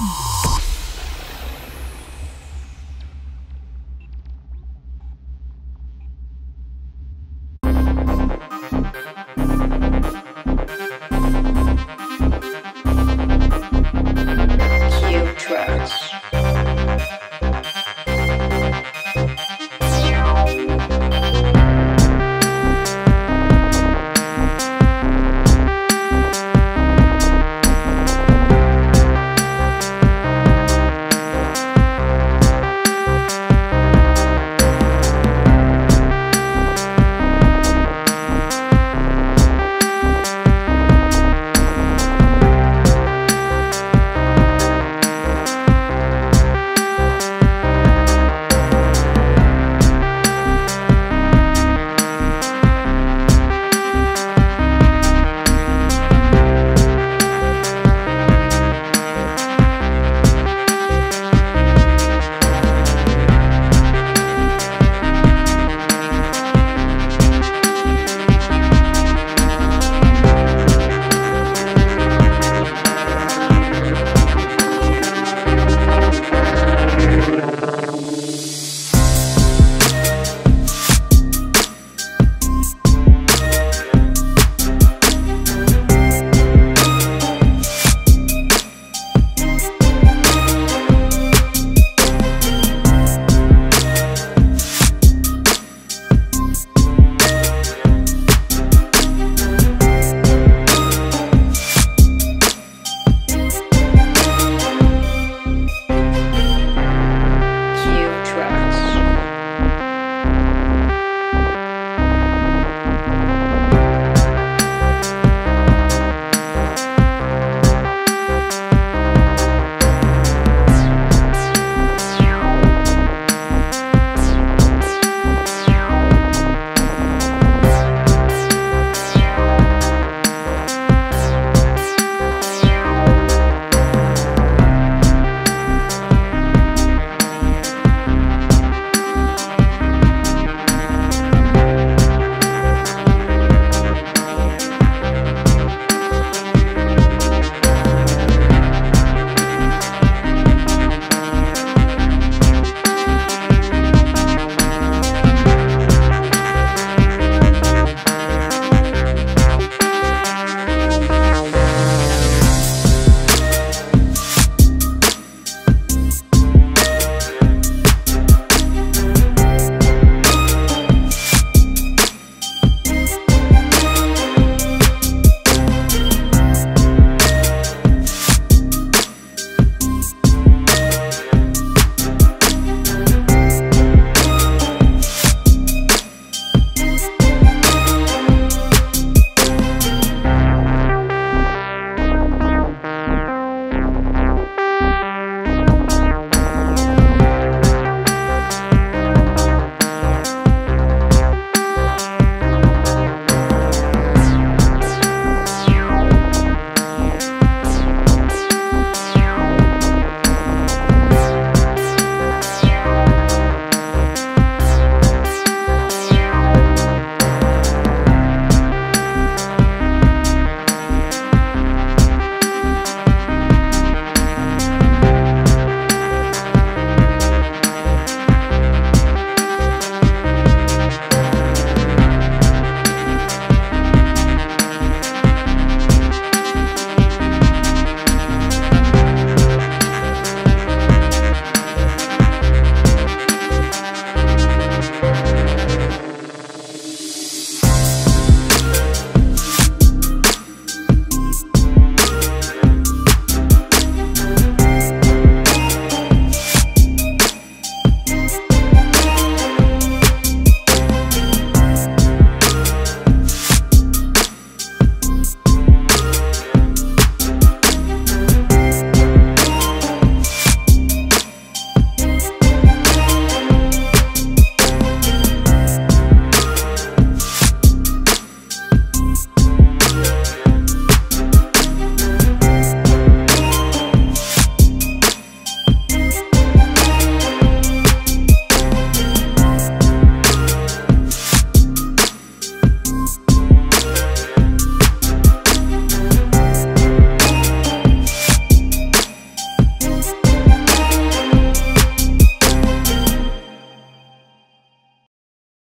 Mm.